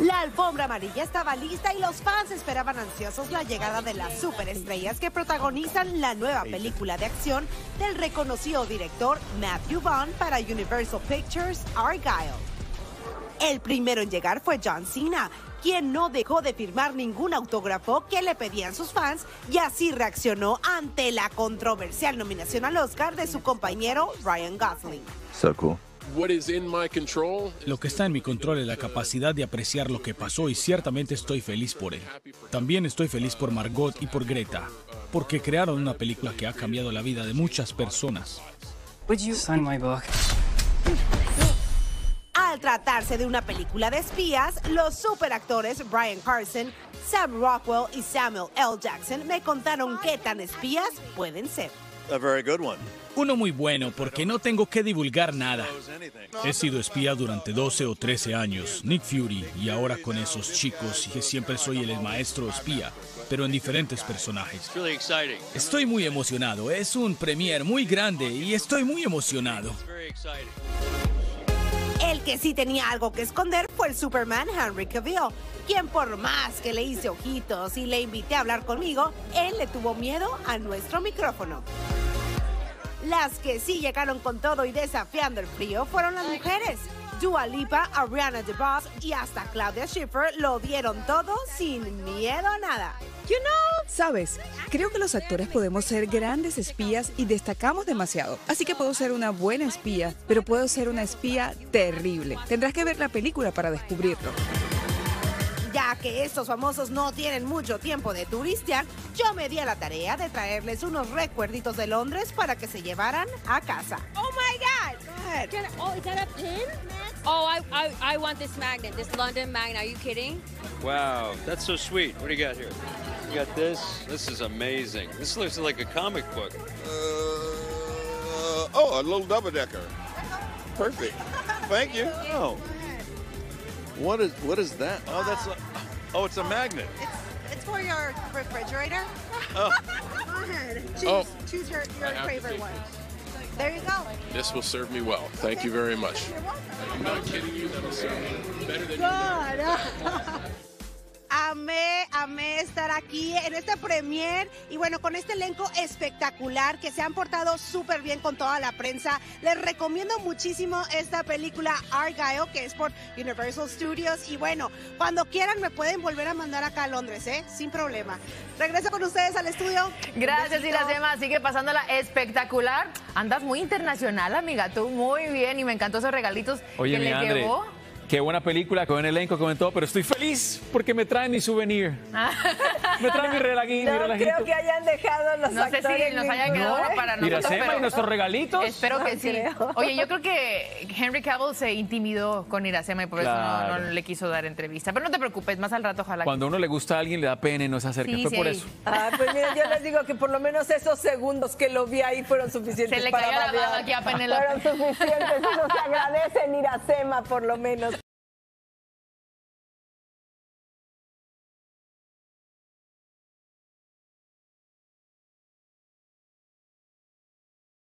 La alfombra amarilla estaba lista y los fans esperaban ansiosos la llegada de las superestrellas que protagonizan la nueva película de acción del reconocido director Matthew Vaughn para Universal Pictures Argyle. El primero en llegar fue John Cena, quien no dejó de firmar ningún autógrafo que le pedían sus fans y así reaccionó ante la controversial nominación al Oscar de su compañero Ryan Gosling. So cool. Lo que está en mi control es la capacidad de apreciar lo que pasó y ciertamente estoy feliz por él. También estoy feliz por Margot y por Greta, porque crearon una película que ha cambiado la vida de muchas personas. Al tratarse de una película de espías, los superactores Brian Carson, Sam Rockwell y Samuel L. Jackson me contaron qué tan espías pueden ser. A very good one. Uno muy bueno porque no tengo que divulgar nada. He sido espía durante 12 o 13 años, Nick Fury, y ahora con esos chicos y que siempre soy el maestro espía, pero en diferentes personajes. Estoy muy emocionado, es un premier muy grande y estoy muy emocionado. El que sí tenía algo que esconder fue el Superman Henry Cavill, quien por más que le hice ojitos y le invité a hablar conmigo, él le tuvo miedo a nuestro micrófono. Las que sí llegaron con todo y desafiando el frío fueron las mujeres. Dua Lipa, Ariana DeBose y hasta Claudia Schiffer lo dieron todo sin miedo a nada. You know, Sabes, creo que los actores podemos ser grandes espías y destacamos demasiado. Así que puedo ser una buena espía, pero puedo ser una espía terrible. Tendrás que ver la película para descubrirlo. Ya que estos famosos no tienen mucho tiempo de turistear, yo me di a la tarea de traerles unos recuerditos de Londres para que se llevaran a casa. Oh my God! Can I- oh, is that a pin? Oh, I, I, I want this magnet, this London magnet. Are you kidding? Wow, that's so sweet. What do you got here? You got this. This is amazing. This looks like a comic book. Uh, oh, a little double decker. Perfect. Thank you. Oh. What is what is that? Oh, that's like, oh, it's a magnet. It's, it's for your refrigerator. Oh. Go ahead. Choose, Oh. choose your, your I have to favorite take one. There you go. This will serve me well. Thank you very much. You're welcome. I'm not kidding you. That'll serve me better than Good. Amé, amé estar aquí en este premier y bueno, con este elenco espectacular que se han portado súper bien con toda la prensa. Les recomiendo muchísimo esta película Argyle, que es por Universal Studios. Y bueno, cuando quieran me pueden volver a mandar acá a Londres, ¿eh? Sin problema. Regreso con ustedes al estudio. Gracias, Un besito. Iracema. Sigue pasándola espectacular. Andas muy internacional, amiga. Tú muy bien y me encantó esos regalitos Oye, que le llevó. Qué buena película, qué buen elenco, qué buen todo, pero estoy feliz porque me traen mi souvenir. Me traen mi relajito, mi No relajito. creo que hayan dejado los No sé actores si nos ni- haya quedado ¿no? para nosotros. Iracema pero y nuestros regalitos. Espero que sí. creo. Oye, yo creo que Henry Cavill se intimidó con Iracema y por eso no, le quiso dar entrevista. Pero no te preocupes, más al rato ojalá. Cuando uno le gusta a alguien, le da pena y no se acerca. Sí, Fue sí. por eso. Ah, pues miren, yo les digo que por lo menos esos segundos que lo vi ahí fueron suficientes Se le para cayó la aquí a Penélope. Fueron suficientes, eso se agradece en Iracema por lo menos.